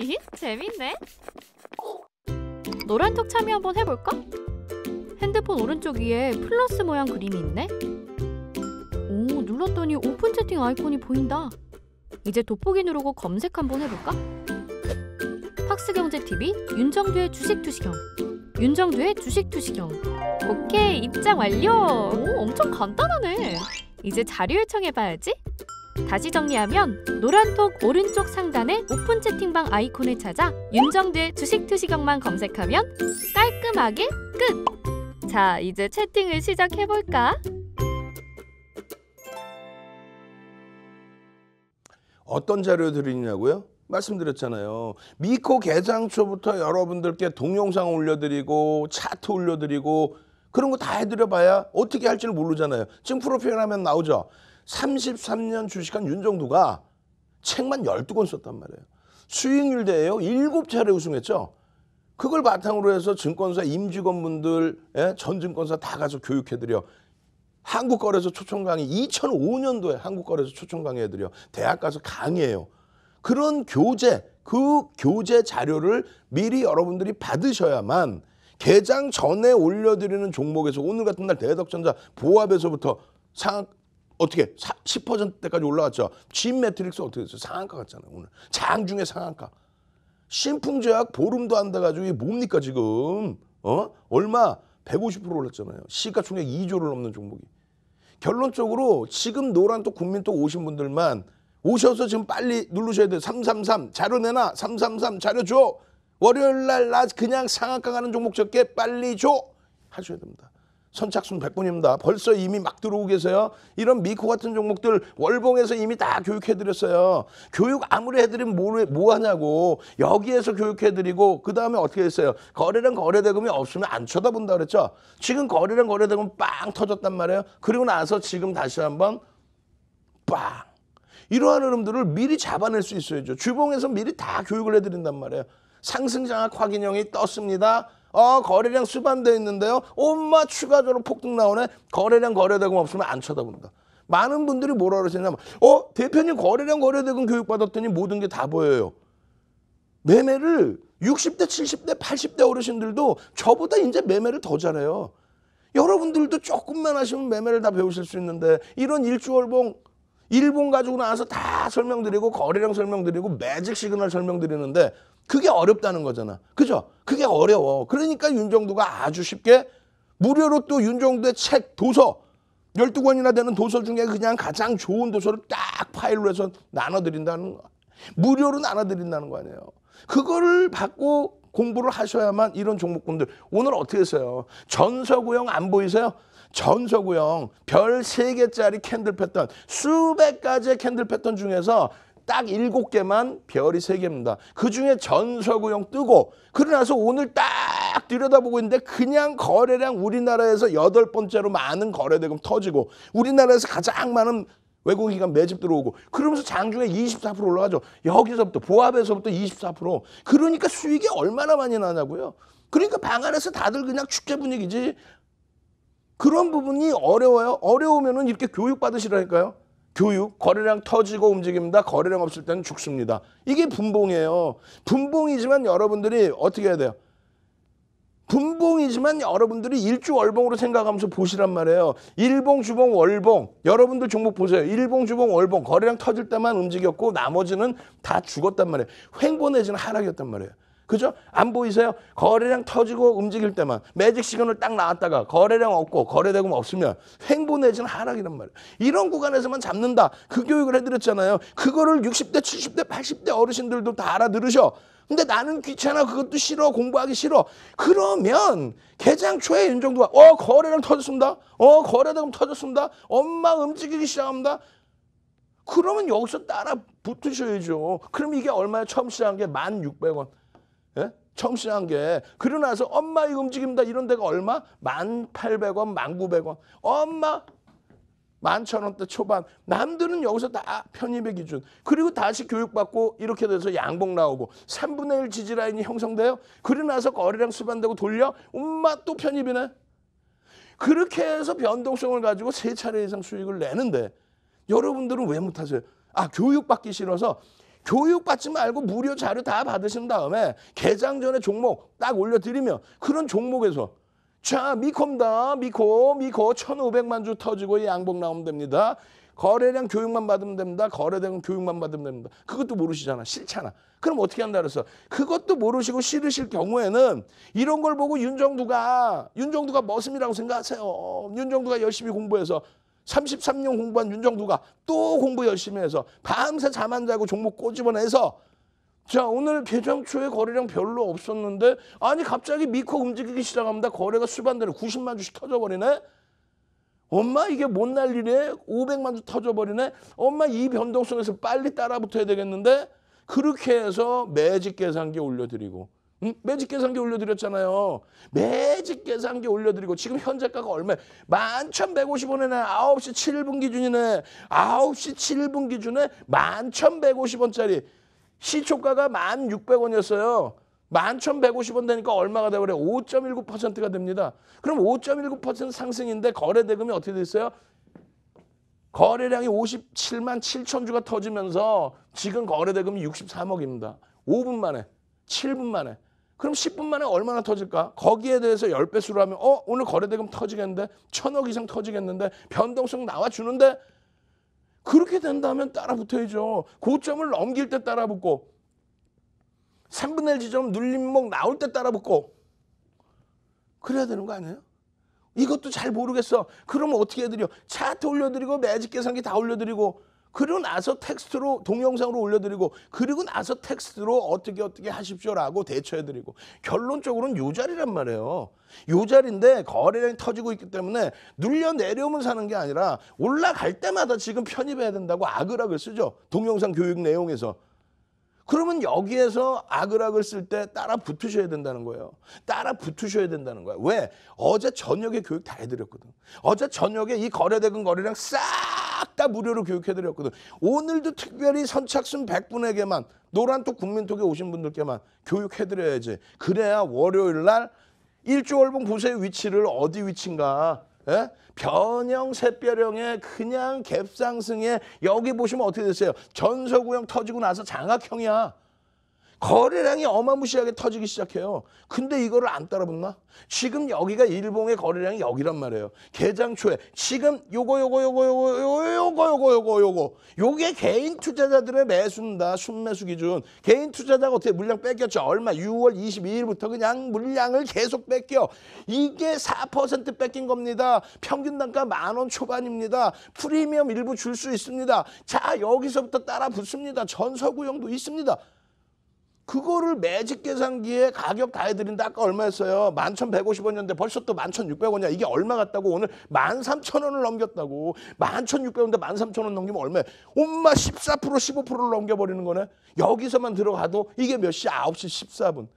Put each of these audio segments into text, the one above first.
이 재밌네. 노란톡 참여 한번 해볼까? 핸드폰 오른쪽 위에 플러스 모양 그림이 있네. 오, 눌렀더니 오픈 채팅 아이콘이 보인다. 이제 돋보기 누르고 검색 한번 해볼까? 팍스경제TV 윤정두의 주식투시경 윤정두의 주식투시경 오케이 입장 완료 오 엄청 간단하네 이제 자료 요청해봐야지 다시 정리하면 노란톡 오른쪽 상단의 오픈 채팅방 아이콘을 찾아 윤정두의 주식 투시경만 검색하면 깔끔하게 끝! 자 이제 채팅을 시작해볼까? 어떤 자료 드리냐고요? 말씀드렸잖아요. 미코 개장 초부터 여러분들께 동영상 올려드리고 차트 올려드리고 그런 거 다 해드려봐야 어떻게 할지를 모르잖아요. 지금 프로필 하면 나오죠. 33년 주식한 윤정두가 책만 12권 썼단 말이에요. 수익률 대회요. 7차례 우승했죠. 그걸 바탕으로 해서 증권사 임직원 분들, 예? 전 증권사 다 가서 교육해드려. 한국 거래소 초청 강의 2005년도에 한국 거래소 초청 강의 해드려. 대학 가서 강의해요. 그런 교재, 그 교재 자료를 미리 여러분들이 받으셔야만 개장 전에 올려드리는 종목에서 오늘 같은 날 대덕전자 보합에서부터 상 어떻게 10%대까지 올라갔죠. 진 매트릭스 어떻게 됐어요? 상한가 갔잖아요. 오늘 장중에 상한가. 신풍제약 보름도 안 돼가지고 이게 뭡니까 지금? 어? 얼마? 150% 올랐잖아요. 시가총액 2조를 넘는 종목이. 결론적으로 지금 노란톡 국민톡 오신 분들만 오셔서 지금 빨리 누르셔야 돼요. 333 자료 내놔. 333 자료 줘. 월요일 날 나 그냥 상한가 가는 종목 적게 빨리 줘. 하셔야 됩니다. 선착순 100분입니다. 벌써 이미 막 들어오고 계세요. 이런 미코 같은 종목들 월봉에서 이미 다 교육해드렸어요. 교육 아무리 해드리면 뭐, 뭐 하냐고. 여기에서 교육해드리고 그 다음에 어떻게 했어요? 거래량 거래대금이 없으면 안 쳐다본다 그랬죠. 지금 거래량 거래대금 빵 터졌단 말이에요. 그리고 나서 지금 다시 한번 빵. 이러한 흐름들을 미리 잡아낼 수 있어야죠. 주봉에서 미리 다 교육을 해드린단 말이에요. 상승장악 확인형이 떴습니다. 어, 거래량 수반돼 있는데요. 엄마 추가적으로 폭등 나오네. 거래량 거래대금 없으면 안 쳐다본다. 많은 분들이 뭐라 그러시냐면, 어, 대표님 거래량 거래대금 교육받았더니 모든 게 다 보여요. 매매를 60대, 70대, 80대 어르신들도 저보다 이제 매매를 더 잘해요. 여러분들도 조금만 하시면 매매를 다 배우실 수 있는데 이런 일주월봉 일본 가지고 나와서 다 설명드리고 거래량 설명드리고 매직 시그널 설명드리는데 그게 어렵다는 거잖아. 그죠? 그게 어려워. 그러니까 윤정두가 아주 쉽게 무료로 또 윤정두의 책, 도서 12권이나 되는 도서 중에 그냥 가장 좋은 도서를 딱 파일로 해서 나눠드린다는 거. 무료로 나눠드린다는 거 아니에요. 그거를 받고 공부를 하셔야만 이런 종목군들 오늘 어떻게 했어요? 전서구형 안 보이세요? 전서구형 별 세개짜리 캔들 패턴 수백 가지의 캔들 패턴 중에서 딱 일곱 개만 별이 세 개입니다. 그 중에 전서구형 뜨고 그러나서 오늘 딱 들여다보고 있는데 그냥 거래량 우리나라에서 여덟 번째로 많은 거래대금 터지고 우리나라에서 가장 많은 외국인기관 매집 들어오고 그러면서 장중에 24% 올라가죠. 여기서부터 보합에서부터 24% 그러니까 수익이 얼마나 많이 나냐고요. 그러니까 방 안에서 다들 그냥 축제 분위기지. 그런 부분이 어려워요. 어려우면은 이렇게 교육 받으시라니까요. 교육, 거래량 터지고 움직입니다. 거래량 없을 때는 죽습니다. 이게 분봉이에요. 분봉이지만 여러분들이 어떻게 해야 돼요? 분봉이지만 여러분들이 일주월봉으로 생각하면서 보시란 말이에요. 일봉, 주봉, 월봉. 여러분들 종목 보세요. 일봉, 주봉, 월봉. 거래량 터질 때만 움직였고 나머지는 다 죽었단 말이에요. 횡보 내지는 하락이었단 말이에요. 그죠? 안 보이세요? 거래량 터지고 움직일 때만 매직 시간을 딱 나왔다가 거래량 없고 거래대금 없으면 횡보 내지는 하락이란 말이에요. 이런 구간에서만 잡는다. 그 교육을 해드렸잖아요. 그거를 60대, 70대, 80대 어르신들도 다 알아들으셔. 근데 나는 귀찮아. 그것도 싫어. 공부하기 싫어. 그러면 개장 초에 윤정도가 어 거래량 터졌습니다. 어 거래대금 터졌습니다. 엄마 움직이기 시작합니다. 그러면 여기서 따라 붙으셔야죠. 그럼 이게 얼마야? 처음 시작한 게 1,600원. 시작한 게 그러고 나서 엄마 이거 움직입니다. 이런 데가 얼마? 1,800원, 1,900원. 엄마 만천 원대 초반. 남들은 여기서 다 편입의 기준. 그리고 다시 교육받고 이렇게 돼서 양봉 나오고 3분의 1 지지라인이 형성돼요. 그러고 나서 거래량 수반되고 돌려. 엄마 또 편입이네. 그렇게 해서 변동성을 가지고 세 차례 이상 수익을 내는데 여러분들은 왜 못하세요? 아 교육받기 싫어서 교육받지 말고 무료 자료 다 받으신 다음에 개장 전에 종목 딱 올려드리면 그런 종목에서 자 미코입니다. 미코 미코 1500만 주 터지고 양복 나오면 됩니다. 거래량 교육만 받으면 됩니다. 거래량 교육만 받으면 됩니다. 그것도 모르시잖아. 싫잖아. 그럼 어떻게 한다 그랬어? 그것도 모르시고 싫으실 경우에는 이런 걸 보고 윤정두가 윤정두가 머슴이라고 생각하세요. 윤정두가 열심히 공부해서 33년 공부한 윤정두가 또 공부 열심히 해서 밤새 잠 안 자고 종목 꼬집어내서 자 오늘 개장 초에 거래량 별로 없었는데 아니 갑자기 미코 움직이기 시작합니다. 거래가 수반대로 90만 주씩 터져버리네. 엄마 이게 뭔 난리래? 500만 주 터져버리네. 엄마 이 변동성에서 빨리 따라붙어야 되겠는데 그렇게 해서 매직 계산기 올려드리고 응? 매직 계산기 올려드렸잖아요. 매직 계산기 올려드리고 지금 현재가가 얼마? 11,150원이네. 9시 7분 기준이네. 9시 7분 기준에 11,150원짜리 시초가가 1,600원이었어요. 11,150원 되니까 얼마가 되버려? 5.19%가 됩니다. 그럼 5.19% 상승인데 거래 대금이 어떻게 됐어요? 거래량이 57만 7천 주가 터지면서 지금 거래 대금이 63억입니다. 5분 만에, 7분 만에. 그럼 10분 만에 얼마나 터질까? 거기에 대해서 10배 수로 하면 어 오늘 거래 대금 터지겠는데? 천억 이상 터지겠는데? 변동성 나와주는데? 그렇게 된다면 따라 붙어야죠. 고점을 넘길 때 따라 붙고 3분의 1 지점 눌림목 나올 때 따라 붙고 그래야 되는 거 아니에요? 이것도 잘 모르겠어. 그러면 어떻게 해드려? 차트 올려드리고 매직 계산기 다 올려드리고 그리고 나서 텍스트로 동영상으로 올려드리고 그리고 나서 텍스트로 어떻게 어떻게 하십시오라고 대처해드리고 결론적으로는 요 자리란 말이에요. 요 자리인데 거래량이 터지고 있기 때문에 눌려 내려오면 사는 게 아니라 올라갈 때마다 지금 편입해야 된다고 아그락을 쓰죠. 동영상 교육 내용에서. 그러면 여기에서 아그락을 쓸 때 따라 붙으셔야 된다는 거예요. 따라 붙으셔야 된다는 거야. 왜? 어제 저녁에 교육 다 해드렸거든. 어제 저녁에 이 거래대금 거래량 싹 다 무료로 교육해드렸거든. 오늘도 특별히 선착순 100분에게만 노란톡 국민톡에 오신 분들께만 교육해드려야지. 그래야 월요일 날 일조월봉 보세요 위치를 어디 위치인가. 예? 변형 샛별형의 그냥 갭상승에 여기 보시면 어떻게 됐어요? 전서구형 터지고 나서 장악형이야. 거래량이 어마무시하게 터지기 시작해요. 근데 이거를 안 따라붙나? 지금 여기가 일봉의 거래량이 여기란 말이에요. 개장 초에 지금 요거 요거 요거 요거 요거 요거 요거 요거 요게 개인 투자자들의 매수입니다. 순매수 기준. 개인 투자자가 어떻게 물량 뺏겼죠? 얼마? 6월 22일부터 그냥 물량을 계속 뺏겨. 이게 4% 뺏긴 겁니다. 평균 단가 만 원 초반입니다. 프리미엄 일부 줄 수 있습니다. 자 여기서부터 따라 붙습니다. 전서구형도 있습니다. 그거를 매직 계산기에 가격 다 해드린다. 아까 얼마였어요? 11,150원이었는데 벌써 또 11,600원이야. 이게 얼마 같다고 오늘 13,000원을 넘겼다고. 11,600원인데 13,000원 넘기면 얼마야? 엄마 14% 15%를 넘겨버리는 거네. 여기서만 들어가도 이게 몇 시? 9시 14분.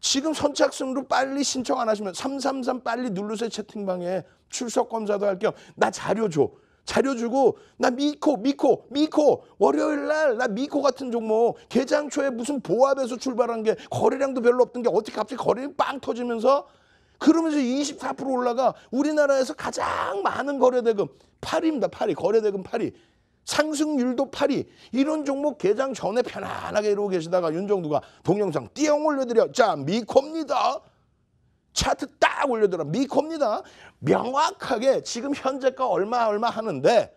지금 선착순으로 빨리 신청 안 하시면 333 빨리 누르세요 채팅방에 출석 검사도 할 겸 나 자료 줘. 자료 주고 나 미코 미코 미코. 월요일 날 나 미코 같은 종목. 개장 초에 무슨 보합에서 출발한 게 거래량도 별로 없던 게 어떻게 갑자기 거래량이 빵 터지면서? 그러면서 24% 올라가 우리나라에서 가장 많은 거래대금 8위입니다. 8위 거래대금 8위 상승률도 8위 이런 종목 개장 전에 편안하게 이러고 계시다가 윤정두가 동영상 띠용 올려드려. 자 미코입니다. 차트 딱 올려드려 미코입니다. 명확하게 지금 현재가 얼마 얼마 하는데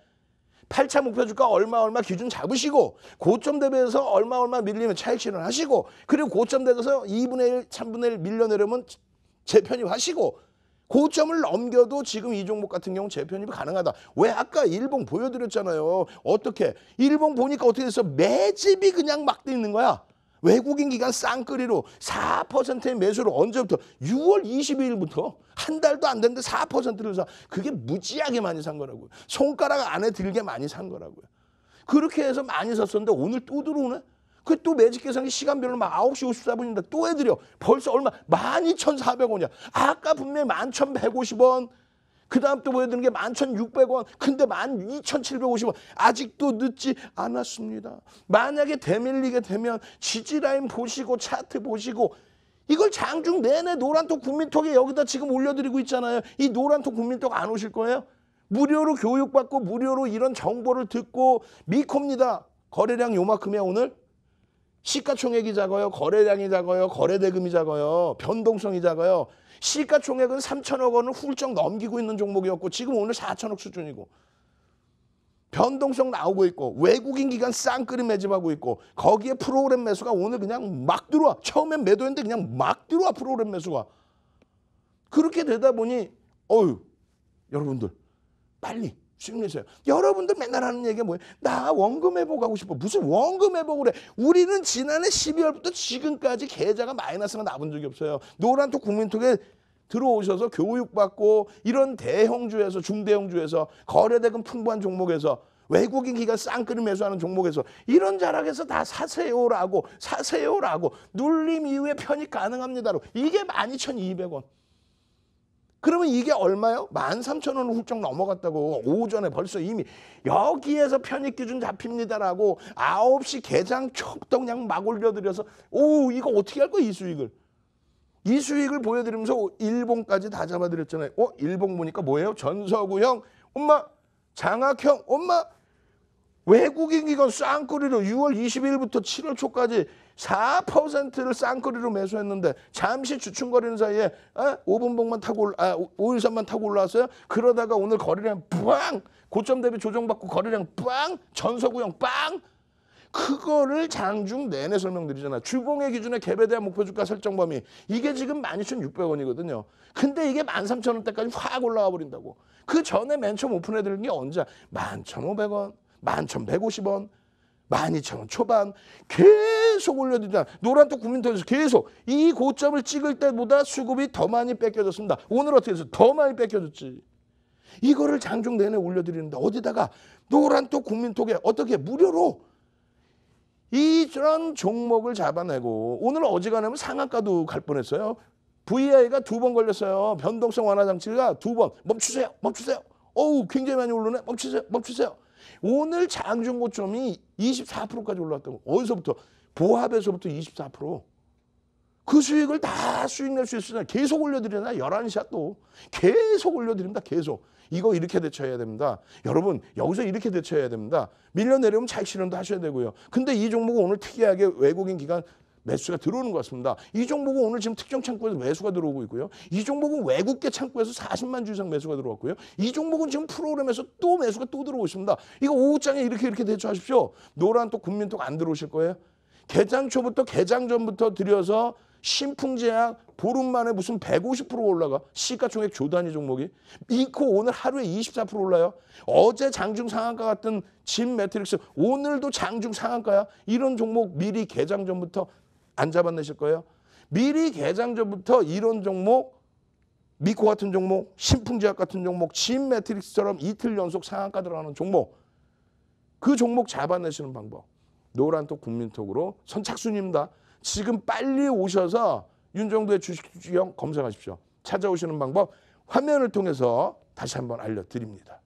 8차 목표 주가 얼마 얼마 기준 잡으시고 고점 대비해서 얼마 얼마 밀리면 차익 실현하시고 그리고 고점 대비해서 2분의 1, 3분의 1 밀려내려면 재편입하시고 고점을 넘겨도 지금 이 종목 같은 경우 재편입이 가능하다. 왜 아까 일봉 보여드렸잖아요. 어떻게 일봉 보니까 어떻게 됐어? 매집이 그냥 막 돼 있는 거야. 외국인 기관 쌍끌이로 4%의 매수를 언제부터? 6월 22일부터 한 달도 안 됐는데 4%를 사. 그게 무지하게 많이 산 거라고요. 손가락 안에 들게 많이 산 거라고요. 그렇게 해서 많이 샀었는데 오늘 또 들어오네? 그 또 매직 계산기 시간별로 막 9시 54분인데 또 해드려. 벌써 얼마? 12,400원이야. 아까 분명히 11,150원. 그 다음 또 보여드리는 게 11,600원. 근데 12,750원. 아직도 늦지 않았습니다. 만약에 대밀리게 되면 지지라인 보시고 차트 보시고 이걸 장중 내내 노란톡 국민톡에 여기다 지금 올려드리고 있잖아요. 이 노란톡 국민톡 안 오실 거예요? 무료로 교육받고 무료로 이런 정보를 듣고 미코입니다. 거래량 요만큼이야 오늘? 시가총액이 작아요. 거래량이 작아요. 거래대금이 작아요. 변동성이 작아요. 시가총액은 3천억 원을 훌쩍 넘기고 있는 종목이었고 지금 오늘 4천억 수준이고 변동성 나오고 있고 외국인 기관 쌍끌이 매집하고 있고 거기에 프로그램 매수가 오늘 그냥 막 들어와. 처음엔 매도했는데 그냥 막 들어와 프로그램 매수가. 그렇게 되다 보니 어유 여러분들 빨리 내세요. 여러분들 맨날 하는 얘기가 뭐예요? 나 원금 회복 하고 싶어. 무슨 원금 회복을 해? 우리는 지난해 12월부터 지금까지 계좌가 마이너스가 나본 적이 없어요. 노란톡 국민톡에 들어오셔서 교육받고 이런 대형주에서 중대형주에서 거래대금 풍부한 종목에서 외국인 기관 쌍끌이 매수하는 종목에서 이런 자락에서 다 사세요라고 사세요라고 눌림 이후에 편입 가능합니다로 이게 12,200원. 그러면 이게 얼마요? 13,000원을 훌쩍 넘어갔다고 오전에 벌써 이미 여기에서 편입 기준 잡힙니다라고 9시 개장 촉덕 그냥 막 올려드려서 오 이거 어떻게 할 거야 이 수익을 이 수익을 보여드리면서 일봉까지 다 잡아드렸잖아요 어 일봉 보니까 뭐예요? 전서구 형 엄마 장학형 엄마 외국인 기관 쌍끌이로 6월 20일부터 7월 초까지 4%를 쌍끌이로 매수했는데 잠시 주춤거리는 사이에 어? 5분봉만 타고 올라, 아, 5일선만 타고 올라왔어요. 그러다가 오늘 거래량 빵 고점 대비 조정받고 거래량 빵 전서구형 빵 그거를 장중 내내 설명드리잖아. 주봉의 기준에 갭에 대한 목표 주가 설정 범위 이게 지금 12,600원이거든요. 근데 이게 13,000원대까지 확 올라가 버린다고. 그 전에 맨 처음 오픈해 드린 게 언제? 11,500원, 11,150원, 12,000원 초반 계속 올려드리다 노란톡 국민통에서 계속 이 고점을 찍을 때보다 수급이 더 많이 뺏겨졌습니다. 오늘 어떻게 해서 더 많이 뺏겨졌지. 이거를 장중 내내 올려드리는데 어디다가 노란톡 국민톡에 어떻게 무료로 이런 종목을 잡아내고 오늘 어지간하면 상한가도 갈 뻔했어요. VI가 두 번 걸렸어요. 변동성 완화 장치가 두 번 멈추세요, 멈추세요. 어우 굉장히 많이 오르네. 멈추세요, 멈추세요. 오늘 장중 고점이 24%까지 올랐다고. 어디서부터? 보합에서부터 24%. 그 수익을 다 수익 낼 수 있으나 계속 올려드리나 11시야 또 계속 올려드립니다 계속 이거 이렇게 대처해야 됩니다 여러분 여기서 이렇게 대처해야 됩니다 밀려 내려오면 차익 실현도 하셔야 되고요 근데 이 종목은 오늘 특이하게 외국인 기관 매수가 들어오는 것 같습니다. 이 종목은 오늘 지금 특정 창구에서 매수가 들어오고 있고요. 이 종목은 외국계 창구에서 40만 주 이상 매수가 들어왔고요. 이 종목은 지금 프로그램에서 또 매수가 또 들어오고 있습니다. 이거 오후장에 이렇게 이렇게 대처하십시오. 노란 톡 국민 톡 안 들어오실 거예요? 개장 초부터 개장 전부터 들여서 신풍제약 보름 만에 무슨 150% 올라가? 시가총액 조단위 종목이? 미코 오늘 하루에 24% 올라요. 어제 장중 상한가 같은 진 매트릭스 오늘도 장중 상한가야. 이런 종목 미리 개장 전부터 안 잡아내실 거예요. 미리 개장 전부터 이런 종목 미코 같은 종목, 신풍제약 같은 종목, 진 매트릭스처럼 이틀 연속 상한가 들어가는 종목 그 종목 잡아내시는 방법. 노란톡 국민톡으로 선착순입니다. 지금 빨리 오셔서 윤정도의 주식주형 검색하십시오. 찾아오시는 방법 화면을 통해서 다시 한번 알려드립니다.